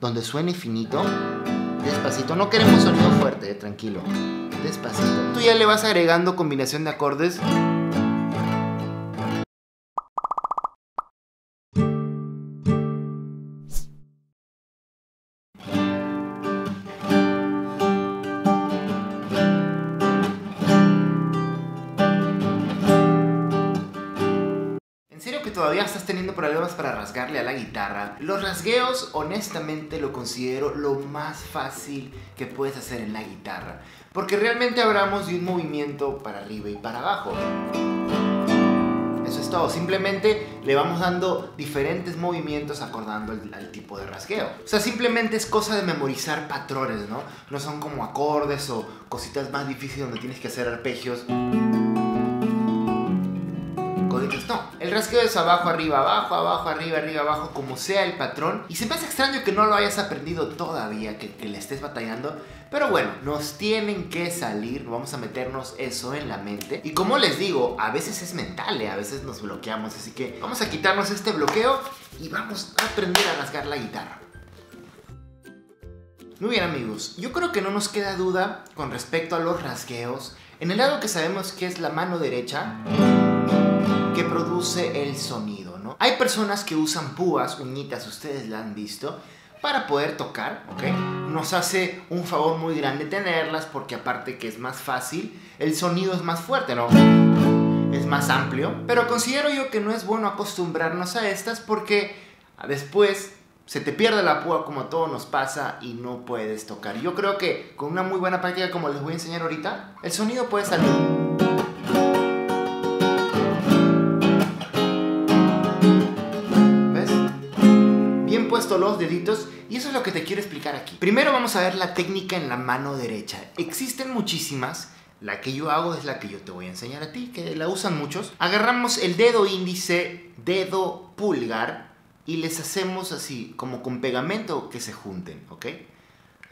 donde suene finito, despacito. No queremos sonido fuerte, eh, tranquilo. Despacito. Tú ya le vas agregando combinación de acordes todavía estás teniendo problemas para rasgarle a la guitarra, los rasgueos honestamente lo considero lo más fácil que puedes hacer en la guitarra. Porque realmente hablamos de un movimiento para arriba y para abajo. Eso es todo, simplemente le vamos dando diferentes movimientos acordando al, tipo de rasgueo. O sea, simplemente es cosa de memorizar patrones, ¿no? No son como acordes o cositas más difíciles donde tienes que hacer arpegios. No, el rasgueo es abajo, arriba, abajo, abajo, arriba, arriba, abajo, como sea el patrón. Y se me hace extraño que no lo hayas aprendido todavía, que, le estés batallando. Pero bueno, nos tienen que salir, vamos a meternos eso en la mente. Y como les digo, a veces es mental, ¿eh? a veces nos bloqueamos. Así que vamos a quitarnos este bloqueo y vamos a aprender a rasgar la guitarra. Muy bien amigos, yo creo que no nos queda duda con respecto a los rasgueos. En el lado que sabemos que es la mano derecha, que produce el sonido, ¿no? Hay personas que usan púas, uñitas, ustedes la han visto, para poder tocar, ¿ok? Nos hace un favor muy grande tenerlas porque aparte que es más fácil, el sonido es más fuerte, ¿no? Es más amplio, pero considero yo que no es bueno acostumbrarnos a estas porque después se te pierde la púa como todo nos pasa y no puedes tocar. Yo creo que con una muy buena práctica como les voy a enseñar ahorita, el sonido puede salir. Los deditos y eso es lo que te quiero explicar aquí. Primero vamos a ver la técnica en la mano derecha. Existen muchísimas. La que yo hago es la que yo te voy a enseñar a ti, que la usan muchos. Agarramos el dedo índice, dedo pulgar y les hacemos así, como con pegamento que se junten, ¿ok?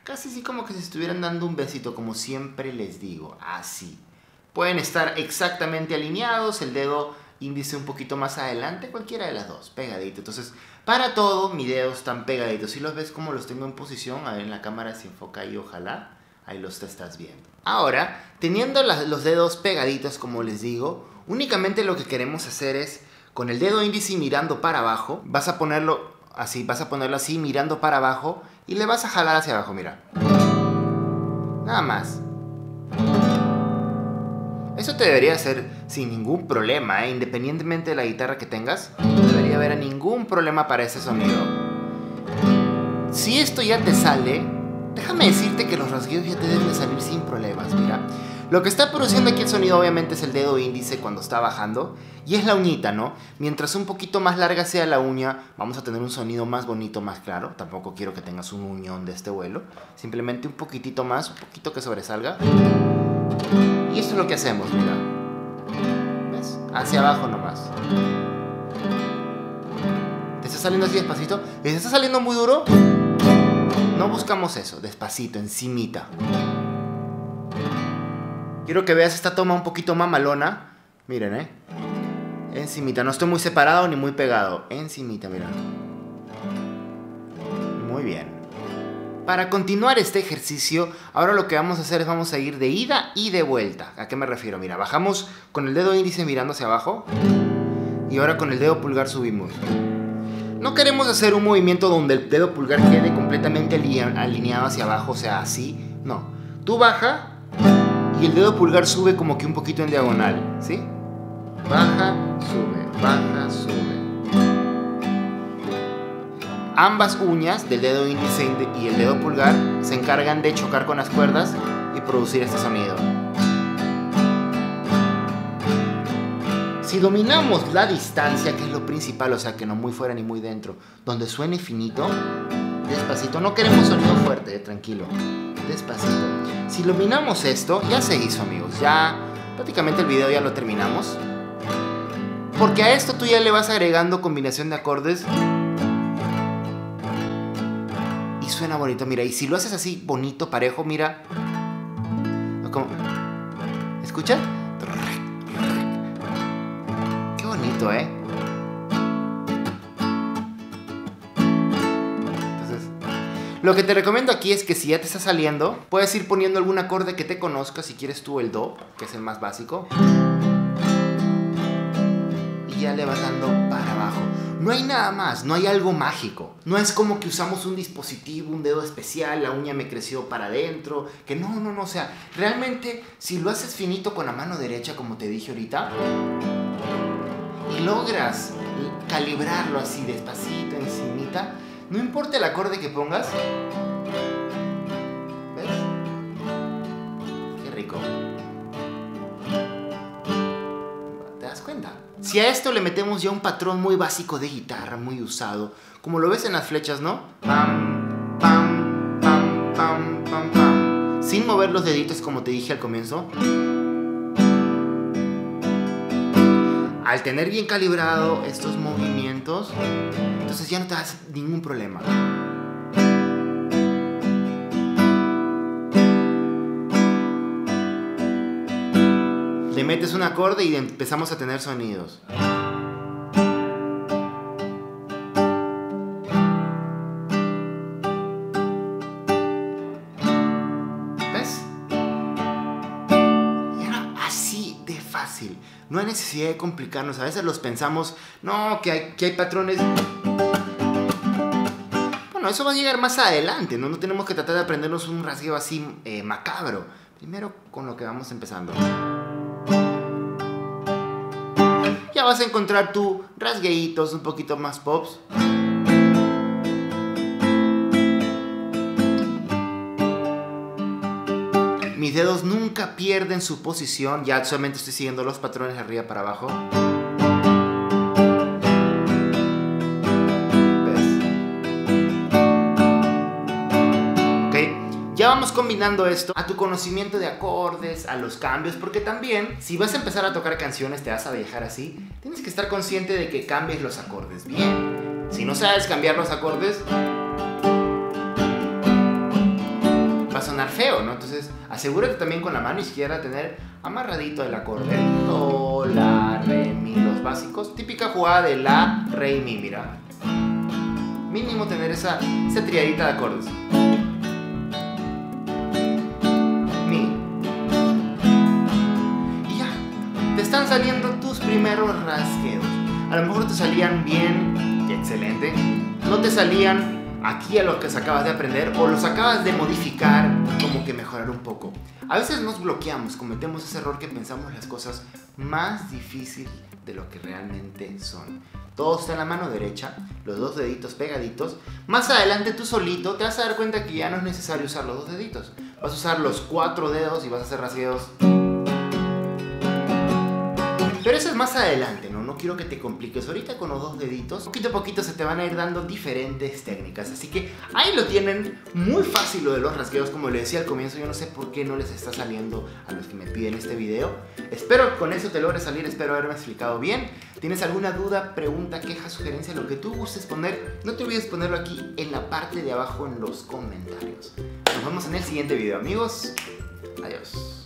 Casi así como que se estuvieran dando un besito, como siempre les digo, así. Pueden estar exactamente alineados, el dedo índice un poquito más adelante, cualquiera de las dos, pegadito. Entonces, para todo, mis dedos están pegaditos. Si los ves como los tengo en posición, a ver en la cámara se enfoca ahí, ojalá, ahí los te estás viendo. Ahora, teniendo los dedos pegaditos, como les digo, únicamente lo que queremos hacer es, con el dedo índice mirando para abajo, vas a ponerlo así, vas a ponerlo así, mirando para abajo, y le vas a jalar hacia abajo, mira. Nada más. Eso te debería hacer sin ningún problema, ¿eh? independientemente de la guitarra que tengas, no debería haber ningún problema para ese sonido. Si esto ya te sale, déjame decirte que los rasgueos ya te deben salir sin problemas, mira. Lo que está produciendo aquí el sonido obviamente es el dedo índice cuando está bajando y es la uñita, ¿no? Mientras un poquito más larga sea la uña, vamos a tener un sonido más bonito, más claro. Tampoco quiero que tengas un uñón de este vuelo, simplemente un poquitito más, un poquito que sobresalga. Y esto es lo que hacemos, mira. ¿Ves? Hacia abajo nomás. ¿Te está saliendo así despacito? ¿Te está saliendo muy duro? No buscamos eso, despacito, encimita. Quiero que veas esta toma un poquito mamalona. Miren, ¿eh? Encimita. No estoy muy separado ni muy pegado. Encimita, mira. Muy bien. Para continuar este ejercicio, ahora lo que vamos a hacer es vamos a ir de ida y de vuelta. ¿A qué me refiero? Mira, bajamos con el dedo índice mirando hacia abajo y ahora con el dedo pulgar subimos. No queremos hacer un movimiento donde el dedo pulgar quede completamente alineado hacia abajo, o sea, así. No. Tú baja y el dedo pulgar sube como que un poquito en diagonal, ¿sí? Baja, sube, baja, sube. Ambas uñas del dedo índice y el dedo pulgar se encargan de chocar con las cuerdas y producir este sonido. Si dominamos la distancia, que es lo principal, o sea que no muy fuera ni muy dentro, donde suene finito, despacito, no queremos sonido fuerte, eh, tranquilo, despacito. Si dominamos esto, ya se hizo amigos, ya prácticamente el video ya lo terminamos. Porque a esto tú ya le vas agregando combinación de acordes suena bonito, mira. Y si lo haces así, bonito, parejo, mira. ¿Escucha? Qué bonito, ¿eh? Entonces, Lo que te recomiendo aquí es que si ya te está saliendo, puedes ir poniendo algún acorde que te conozcas, si quieres tú el Do, que es el más básico. Y ya le vas dando para abajo. No hay nada más, no hay algo mágico. No es como que usamos un dispositivo, un dedo especial, la uña me creció para adentro. Que no, no, no. O sea, realmente si lo haces finito con la mano derecha, como te dije ahorita, y logras calibrarlo así despacito, encimita, no importa el acorde que pongas. Si a esto le metemos ya un patrón muy básico de guitarra, muy usado, como lo ves en las flechas, ¿no? Sin mover los deditos como te dije al comienzo. Al tener bien calibrado estos movimientos, entonces ya no te das ningún problema. Le metes un acorde y empezamos a tener sonidos. ¿Ves? Era así de fácil. No hay necesidad de complicarnos. A veces los pensamos, no, que hay, que hay patrones. Bueno, eso va a llegar más adelante, ¿no? No tenemos que tratar de aprendernos un rasgueo así eh, macabro. Primero con lo que vamos empezando. Vas a encontrar tu rasgueitos un poquito más pops. Mis dedos nunca pierden su posición, ya solamente estoy siguiendo los patrones de arriba para abajo. Ya vamos combinando esto a tu conocimiento de acordes, a los cambios, porque también si vas a empezar a tocar canciones, te vas a dejar así, tienes que estar consciente de que cambies los acordes bien. Si no sabes cambiar los acordes, va a sonar feo, ¿no? Entonces, asegúrate también con la mano izquierda tener amarradito el acorde. Do, la, re, mi, los básicos. Típica jugada de la, re y mi, mira. Mínimo tener esa, esa triadita de acordes. Están saliendo tus primeros rasgueos. A lo mejor te salían bien, excelente. No te salían aquí a lo que acabas de aprender o los acabas de modificar, como que mejorar un poco. A veces nos bloqueamos, cometemos ese error que pensamos las cosas más difíciles de lo que realmente son. Todo está en la mano derecha, los dos deditos pegaditos. Más adelante tú solito te vas a dar cuenta que ya no es necesario usar los dos deditos. Vas a usar los cuatro dedos y vas a hacer rasgueos pero eso es más adelante, ¿no? No quiero que te compliques. Ahorita con los dos deditos, poquito a poquito se te van a ir dando diferentes técnicas. Así que ahí lo tienen. Muy fácil lo de los rasgueos, como les decía al comienzo. Yo no sé por qué no les está saliendo a los que me piden este video. Espero con eso te logre salir. Espero haberme explicado bien. ¿Tienes alguna duda, pregunta, queja, sugerencia? Lo que tú gustes poner, no te olvides ponerlo aquí en la parte de abajo en los comentarios. Nos vemos en el siguiente video, amigos. Adiós.